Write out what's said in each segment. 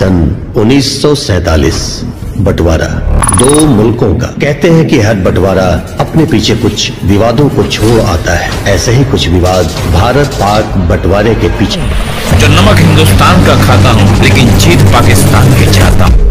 1947 बंटवारा। दो मुल्कों का। कहते हैं कि हर बंटवारा अपने पीछे कुछ विवादों को छोड़ आता है। ऐसे ही कुछ विवाद भारत पाक बंटवारे के पीछे। जो नमक हिंदुस्तान का खाता हूँ, लेकिन जीत पाकिस्तान के चाहता हूँ।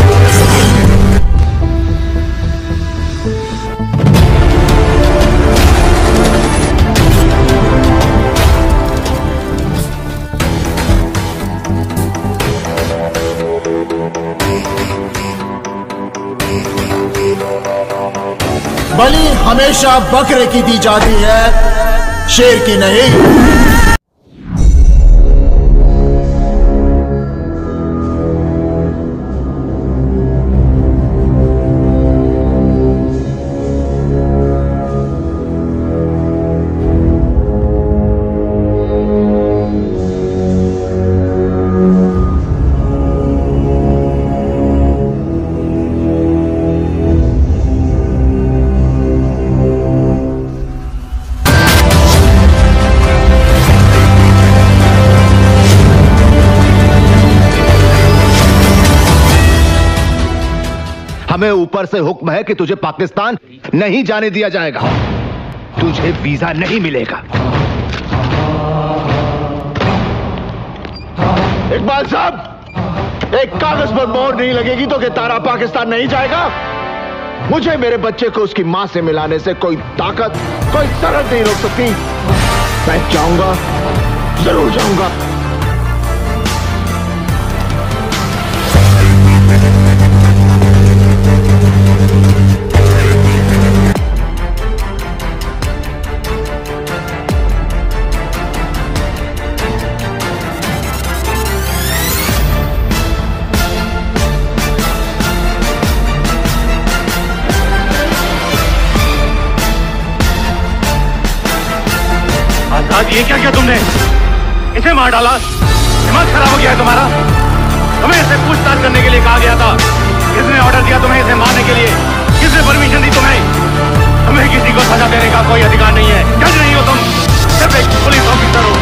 बलि हमेशा बकरे की दी जाती है शेर की नहीं। हमें ऊपर से हुक्म है कि तुझे पाकिस्तान नहीं जाने दिया जाएगा। तुझे वीज़ा नहीं मिलेगा। इकबाल साहब, एक कागज़ पर मोहर नहीं लगेगी तो कि तारा पाकिस्तान नहीं जाएगा? मुझे मेरे बच्चे को उसकी माँ से मिलाने से कोई ताकत, कोई सरहद नहीं रोक सकती। मैं जाऊँगा, ज़रूर जाऊँगा। आज़ाद ये क्या किया तुमने? इसे मार डाला। दिमाग खराब हो गया है तुम्हारा। तुम्हें इसे पूछताछ करने के लिए कहा गया था। किसने ऑर्डर दिया तुम्हें इसे मारने के लिए? किसने परमिशन दी तुम्हें? तुम्हें किसी को सजा देने का कोई अधिकार नहीं है। जज नहीं हो तुम। सिर्फ़ एक पुलिस ऑफिसर हो।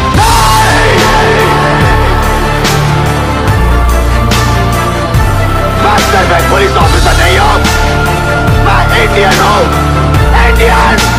पुलिस ऑफिसर नहीं हूँ। मैं इंडियन हूँ।